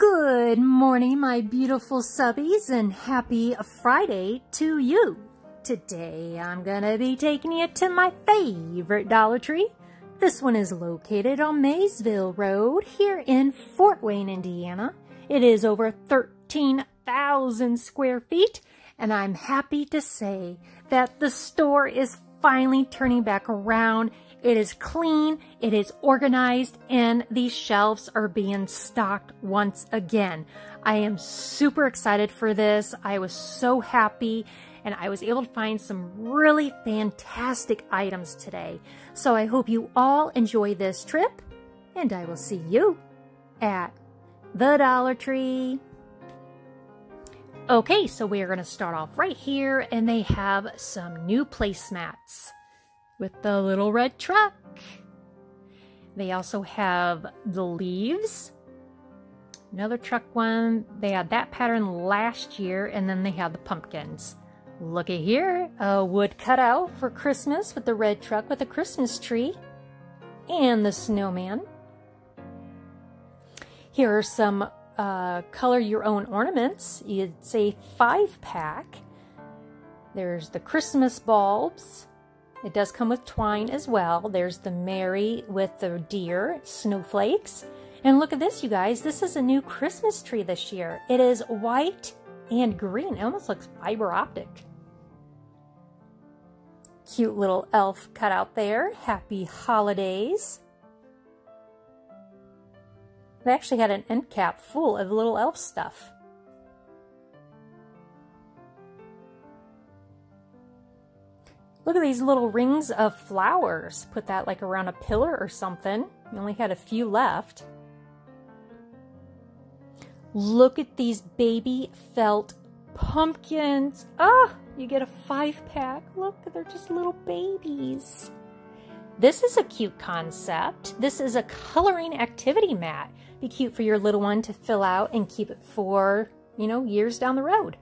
Good morning, my beautiful subbies, and happy Friday to you. Today, I'm gonna be taking you to my favorite Dollar Tree. This one is located on Maysville Road here in Fort Wayne, Indiana. It is over 13,000 square feet, and I'm happy to say that the store is finally turning back around it is clean, it is organized, and these shelves are being stocked once again. I am super excited for this. I was so happy and I was able to find some really fantastic items today. So I hope you all enjoy this trip and I will see you at the Dollar Tree. Okay, so we are going to start off right here and they have some new placemats with the little red truck. They also have the leaves. Another truck one. They had that pattern last year, and then they had the pumpkins. Look at here, a wood cutout for Christmas with the red truck with a Christmas tree and the snowman. Here are some uh, color your own ornaments. It's a five pack. There's the Christmas bulbs, it does come with twine as well. There's the Mary with the deer, snowflakes. And look at this, you guys. This is a new Christmas tree this year. It is white and green. It almost looks fiber optic. Cute little elf cut out there. Happy holidays. They actually had an end cap full of little elf stuff. Look at these little rings of flowers. Put that like around a pillar or something. We only had a few left. Look at these baby felt pumpkins. Ah, you get a five pack. Look, they're just little babies. This is a cute concept. This is a coloring activity mat. Be cute for your little one to fill out and keep it for, you know, years down the road.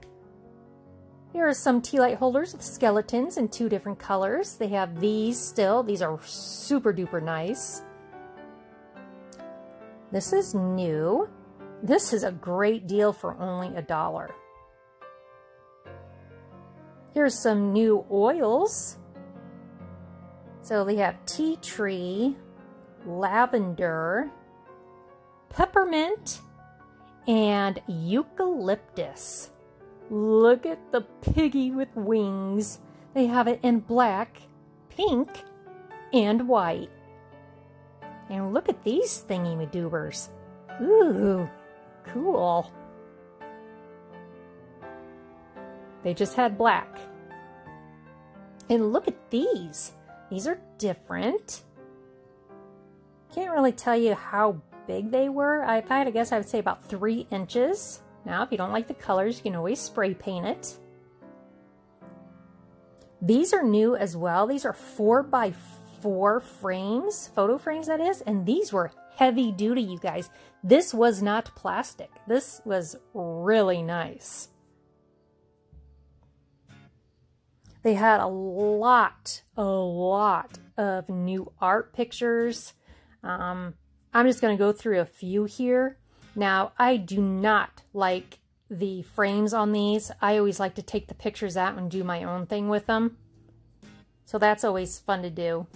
Here are some tea light holders with skeletons in two different colors. They have these still. These are super duper nice. This is new. This is a great deal for only a dollar. Here's some new oils. So they have tea tree, lavender, peppermint, and eucalyptus. Look at the piggy with wings. They have it in black, pink, and white. And look at these thingy-madoobers. Ooh, cool. They just had black. And look at these. These are different. Can't really tell you how big they were. If I had to guess, I would say about three inches. Now, if you don't like the colors, you can always spray paint it. These are new as well. These are four by four frames, photo frames that is, and these were heavy duty, you guys. This was not plastic. This was really nice. They had a lot, a lot of new art pictures. Um, I'm just going to go through a few here. Now, I do not like the frames on these. I always like to take the pictures out and do my own thing with them. So that's always fun to do.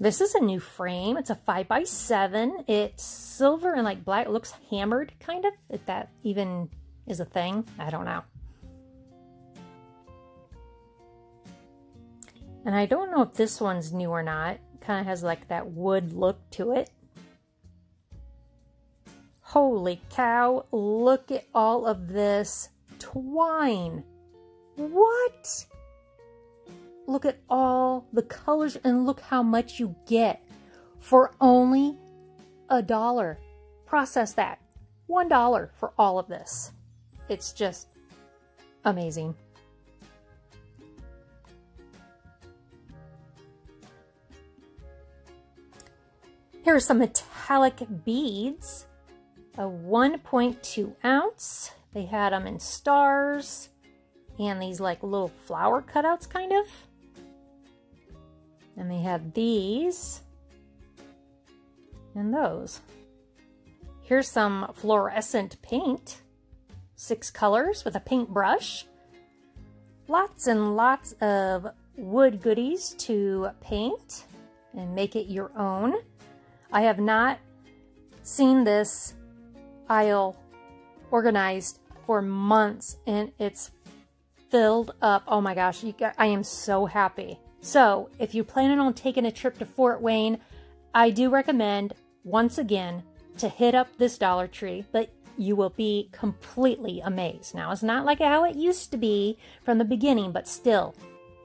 This is a new frame. It's a 5x7. It's silver and like black. It looks hammered, kind of. If that even is a thing. I don't know. And I don't know if this one's new or not kind of has like that wood look to it. Holy cow, look at all of this twine. What? Look at all the colors and look how much you get for only a dollar. Process that. One dollar for all of this. It's just amazing. Here are some metallic beads, a 1.2 ounce. They had them in stars and these like little flower cutouts kind of. And they had these. and those. Here's some fluorescent paint. Six colors with a paintbrush. Lots and lots of wood goodies to paint and make it your own. I have not seen this aisle organized for months and it's filled up. Oh my gosh, got, I am so happy. So if you're planning on taking a trip to Fort Wayne, I do recommend, once again, to hit up this Dollar Tree, but you will be completely amazed. Now, it's not like how it used to be from the beginning, but still,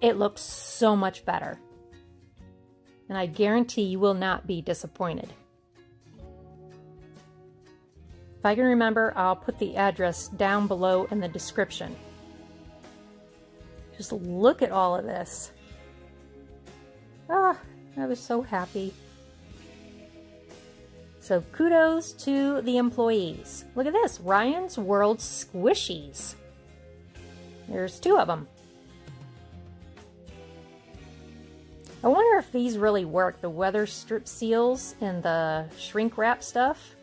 it looks so much better. And I guarantee you will not be disappointed. If I can remember, I'll put the address down below in the description. Just look at all of this. Ah, I was so happy. So kudos to the employees. Look at this, Ryan's World Squishies. There's two of them. I wonder if these really work, the weather strip seals and the shrink wrap stuff.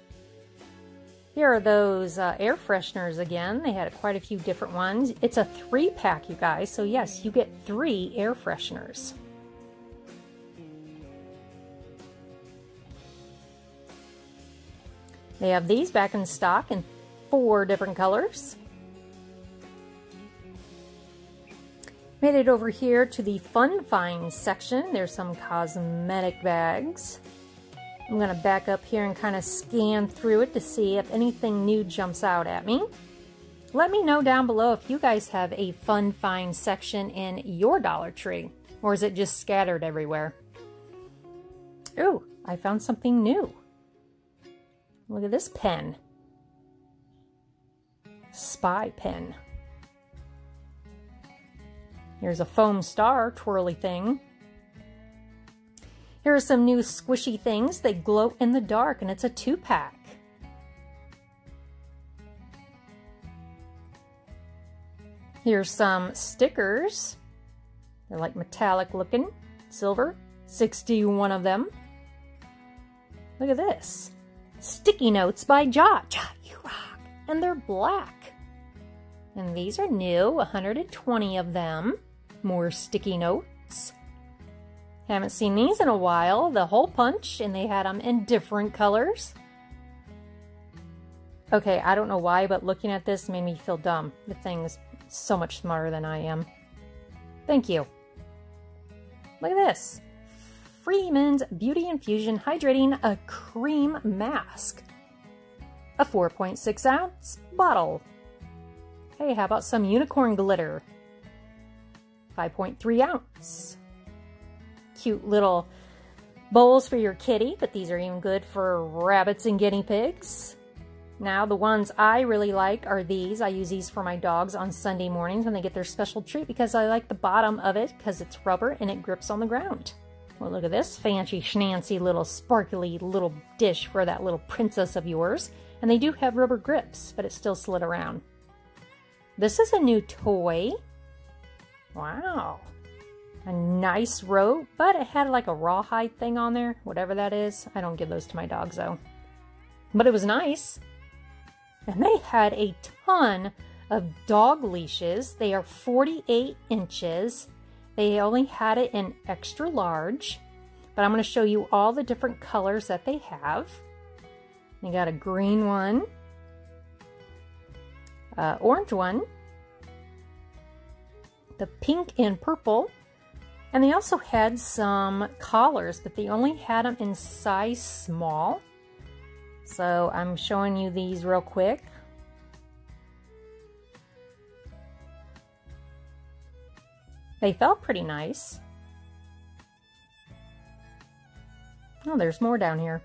Here are those uh, air fresheners again. They had quite a few different ones. It's a three pack, you guys. So yes, you get three air fresheners. They have these back in stock in four different colors. Made it over here to the Fun Find section. There's some cosmetic bags. I'm to back up here and kind of scan through it to see if anything new jumps out at me. Let me know down below if you guys have a Fun Find section in your Dollar Tree. Or is it just scattered everywhere? Ooh, I found something new. Look at this pen. Spy pen. Here's a foam star twirly thing. Here are some new squishy things. They glow in the dark and it's a two pack. Here's some stickers. They're like metallic looking, silver, 61 of them. Look at this. Sticky Notes by Ja. You rock. And they're black. And these are new, 120 of them. More sticky notes. Haven't seen these in a while. The hole punch, and they had them in different colors. Okay, I don't know why, but looking at this made me feel dumb. The thing is so much smarter than I am. Thank you. Look at this. Freeman's Beauty Infusion Hydrating a Cream Mask. A 4.6 ounce bottle. Hey, how about some unicorn glitter? 5.3 ounce. Cute little bowls for your kitty, but these are even good for rabbits and guinea pigs. Now, the ones I really like are these. I use these for my dogs on Sunday mornings when they get their special treat because I like the bottom of it because it's rubber and it grips on the ground. Well, look at this fancy schnancy little sparkly little dish for that little princess of yours. And they do have rubber grips, but it still slid around. This is a new toy. Wow. A nice rope, but it had like a rawhide thing on there, whatever that is. I don't give those to my dogs though. But it was nice. And they had a ton of dog leashes. They are 48 inches they only had it in extra large, but I'm going to show you all the different colors that they have. They got a green one, uh, orange one, the pink and purple, and they also had some collars, but they only had them in size small. So I'm showing you these real quick. They felt pretty nice. Oh, there's more down here.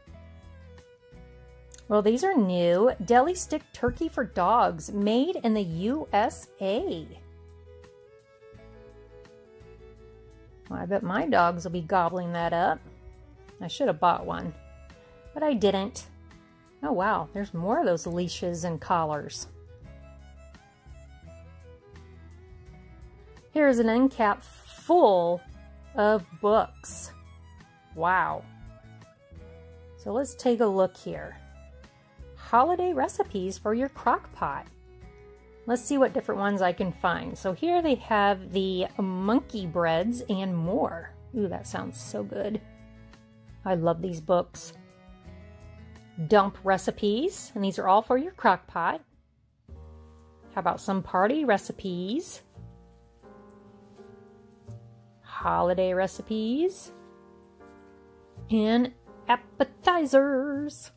Well, these are new. Deli Stick Turkey for Dogs, made in the USA. Well, I bet my dogs will be gobbling that up. I should have bought one, but I didn't. Oh wow, there's more of those leashes and collars. Here's an end cap full of books. Wow. So let's take a look here. Holiday recipes for your crock pot. Let's see what different ones I can find. So here they have the monkey breads and more. Ooh, that sounds so good. I love these books. Dump recipes, and these are all for your crock pot. How about some party recipes? Holiday recipes. And appetizers.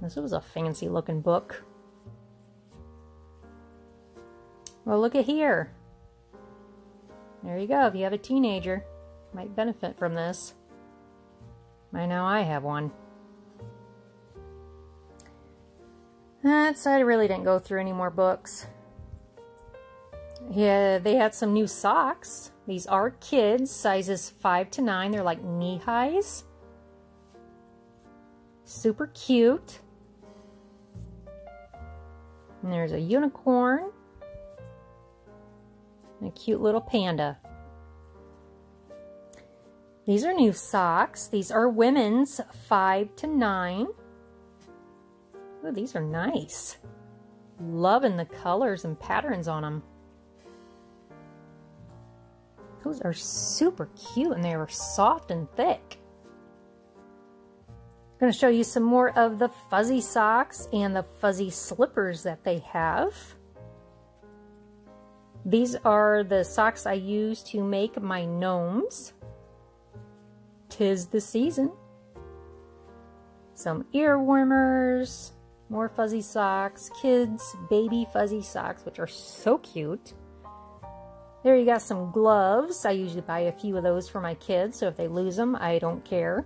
This was a fancy looking book. Well, look at here. There you go. If you have a teenager, might benefit from this. I know I have one. Uh, that side really didn't go through any more books. Yeah, they had some new socks. These are kids, sizes 5 to 9. They're like knee highs. Super cute. And there's a unicorn. And a cute little panda. These are new socks. These are women's 5 to 9. Oh, these are nice. Loving the colors and patterns on them. Those are super cute and they are soft and thick. I'm going to show you some more of the fuzzy socks and the fuzzy slippers that they have. These are the socks I use to make my gnomes. Tis the season. Some ear warmers, more fuzzy socks, kids, baby fuzzy socks, which are so cute. There you got some gloves. I usually buy a few of those for my kids, so if they lose them, I don't care.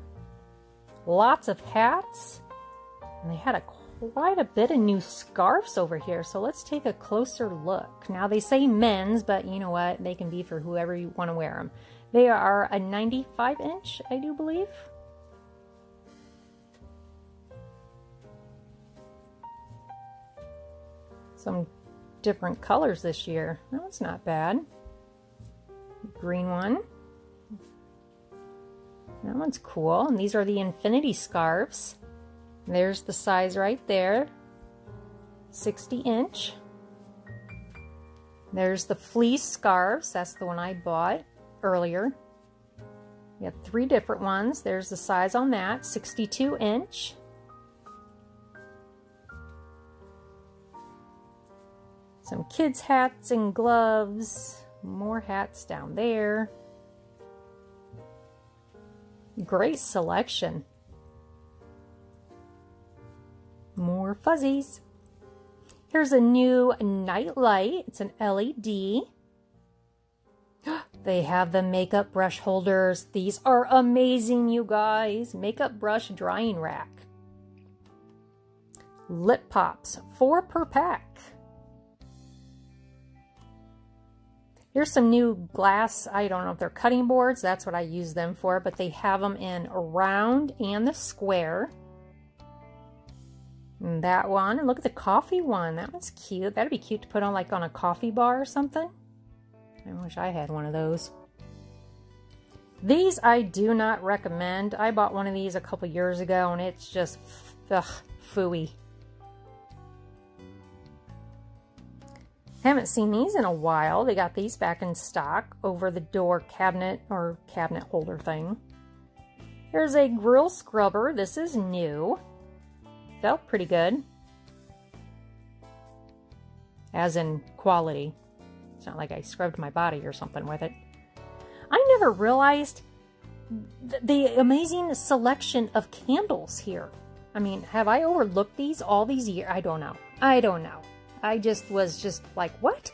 Lots of hats. And they had a quite a bit of new scarves over here, so let's take a closer look. Now they say men's, but you know what? They can be for whoever you want to wear them. They are a 95 inch, I do believe. Some different colors this year. That's not bad. Green one. That one's cool. And these are the infinity scarves. There's the size right there. 60 inch. There's the fleece scarves. That's the one I bought earlier. We have three different ones. There's the size on that, 62 inch. Some kids hats and gloves. More hats down there. Great selection. More fuzzies. Here's a new night light. It's an LED. They have the makeup brush holders. These are amazing, you guys. Makeup brush drying rack. Lip pops, four per pack. Here's some new glass, I don't know if they're cutting boards, that's what I use them for, but they have them in round and the square. And that one, and look at the coffee one, that one's cute. That'd be cute to put on like on a coffee bar or something. I wish I had one of those. These I do not recommend. I bought one of these a couple years ago and it's just, ugh, fooey. Haven't seen these in a while. They got these back in stock over the door cabinet or cabinet holder thing. Here's a grill scrubber. This is new. Felt pretty good. As in quality. It's not like I scrubbed my body or something with it. I never realized th the amazing selection of candles here. I mean, have I overlooked these all these years? I don't know. I don't know. I just was just like, what?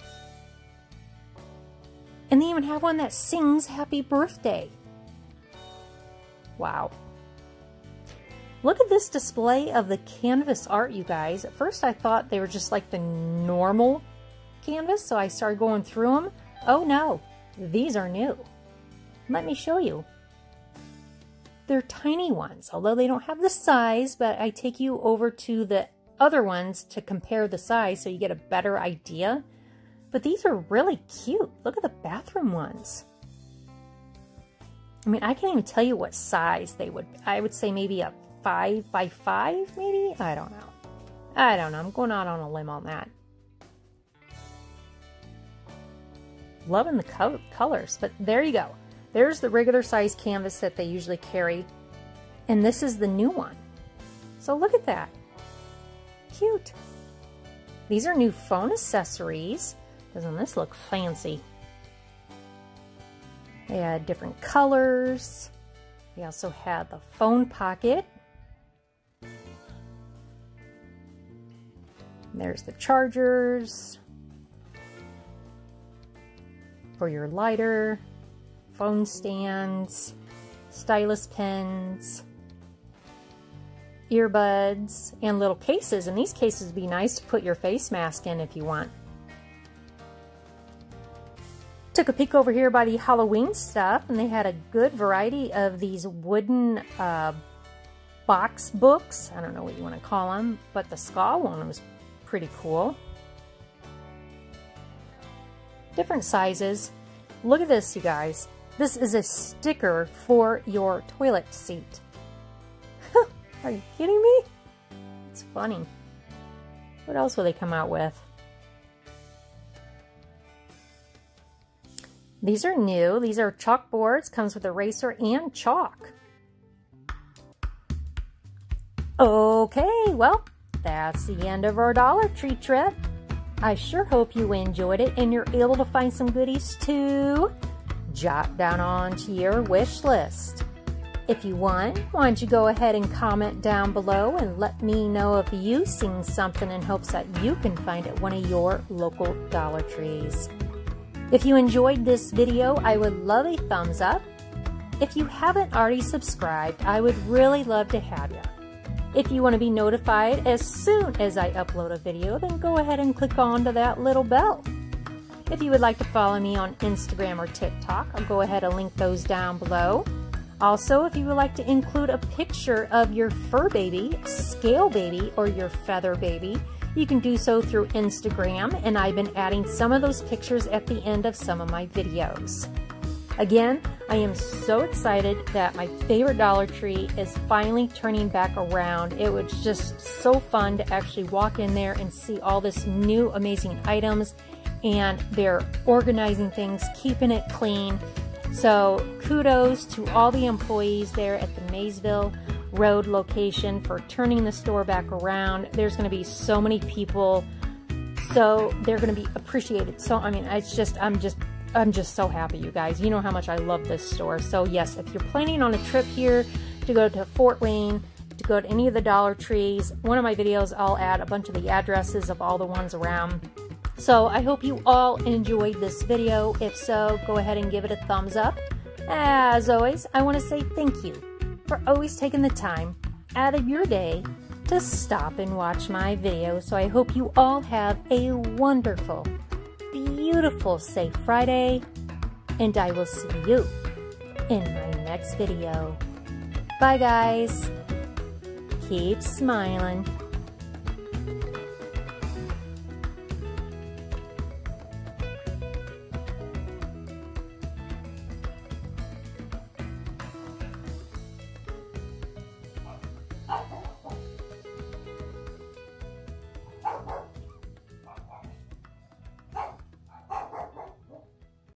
And they even have one that sings happy birthday. Wow. Look at this display of the canvas art, you guys. At first I thought they were just like the normal canvas, so I started going through them. Oh no, these are new. Let me show you. They're tiny ones, although they don't have the size, but I take you over to the other ones to compare the size so you get a better idea. But these are really cute. Look at the bathroom ones. I mean, I can't even tell you what size they would. I would say maybe a five by five, maybe? I don't know. I don't know. I'm going out on a limb on that. Loving the co colors, but there you go. There's the regular size canvas that they usually carry. And this is the new one. So look at that. Cute. These are new phone accessories. Doesn't this look fancy? They had different colors. We also had the phone pocket. There's the chargers for your lighter, phone stands, stylus pens, earbuds, and little cases. And these cases would be nice to put your face mask in if you want. Took a peek over here by the Halloween stuff, and they had a good variety of these wooden uh, box books. I don't know what you want to call them, but the skull one was pretty cool. Different sizes. Look at this, you guys. This is a sticker for your toilet seat. Are you kidding me? It's funny. What else will they come out with? These are new. These are chalkboards. Comes with eraser and chalk. Okay, well, that's the end of our Dollar Tree trip. I sure hope you enjoyed it and you're able to find some goodies to jot down onto your wish list. If you want, why don't you go ahead and comment down below and let me know if you've seen something in hopes that you can find at one of your local Dollar Trees. If you enjoyed this video, I would love a thumbs up. If you haven't already subscribed, I would really love to have you. If you want to be notified as soon as I upload a video, then go ahead and click on to that little bell. If you would like to follow me on Instagram or TikTok, I'll go ahead and link those down below. Also, if you would like to include a picture of your fur baby, scale baby, or your feather baby, you can do so through Instagram, and I've been adding some of those pictures at the end of some of my videos. Again, I am so excited that my favorite Dollar Tree is finally turning back around. It was just so fun to actually walk in there and see all this new amazing items and they're organizing things, keeping it clean. So kudos to all the employees there at the Maysville Road location for turning the store back around. There's going to be so many people, so they're going to be appreciated. So, I mean, it's just, I'm just, I'm just so happy, you guys. You know how much I love this store. So, yes, if you're planning on a trip here to go to Fort Wayne, to go to any of the Dollar Trees, one of my videos, I'll add a bunch of the addresses of all the ones around. So, I hope you all enjoyed this video. If so, go ahead and give it a thumbs up. As always, I want to say thank you for always taking the time out of your day to stop and watch my video. So I hope you all have a wonderful, beautiful, safe Friday, and I will see you in my next video. Bye, guys. Keep smiling.